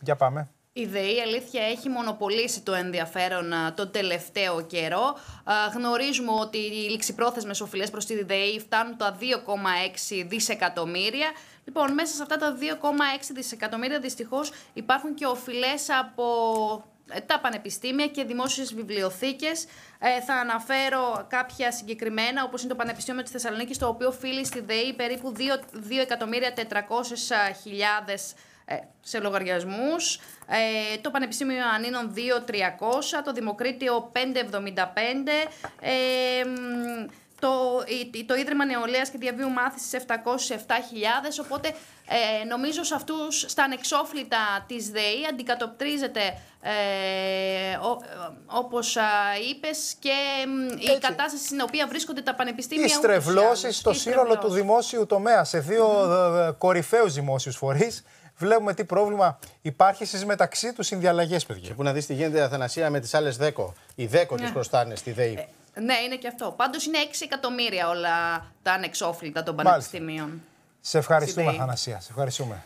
Για πάμε. Η ΔΕΗ, η αλήθεια, έχει μονοπολίσει το ενδιαφέρον α, τον τελευταίο καιρό. Α, γνωρίζουμε ότι οι ληξιπρόθεσμες οφειλές προς τη ΔΕΗ φτάνουν τα 2,6 δισεκατομμύρια. Λοιπόν, μέσα σε αυτά τα 2,6 δισεκατομμύρια δυστυχώς υπάρχουν και οφειλές από ε, τα πανεπιστήμια και δημόσιες βιβλιοθήκες. Ε, θα αναφέρω κάποια συγκεκριμένα, όπως είναι το Πανεπιστήμιο της Θεσσαλονίκης, το οποίο οφείλει στη ΔΕΗ περίπου 2.400.000 ε, σε λογαριασμούς. Ε, το Πανεπιστήμιο Ανίνων 2.300, το Δημοκρίτιο 5.75, ε, το, το Ίδρυμα Νεολαίας και Διαβίου Μάθησης 707.000, οπότε ε, νομίζω σε αυτούς, στα ανεξόφλητα της ΔΕΗ αντικατοπτρίζεται ε, ο, όπως α, είπες και η κατάσταση στην οποία βρίσκονται τα πανεπιστήμια. Οι στρεβλώσεις στο σύνολο του δημόσιου τομέα, σε δύο mm. κορυφαίους δημόσιους φορείς, βλέπουμε τι πρόβλημα υπάρχει στις μεταξύ τους συνδιαλλαγές, παιδιά. Και που να δεις τι γίνεται η Αθανασία με τις άλλες 10. Οι 10 ναι. τι χρωστάνε στη ΔΕΗ. Ε, ναι, είναι και αυτό. Πάντως είναι 6 εκατομμύρια όλα τα ανεξόφλητα των πανεπιστήμιων. Σε ευχαριστούμε, Αθανασία. Σε ευχαριστούμε.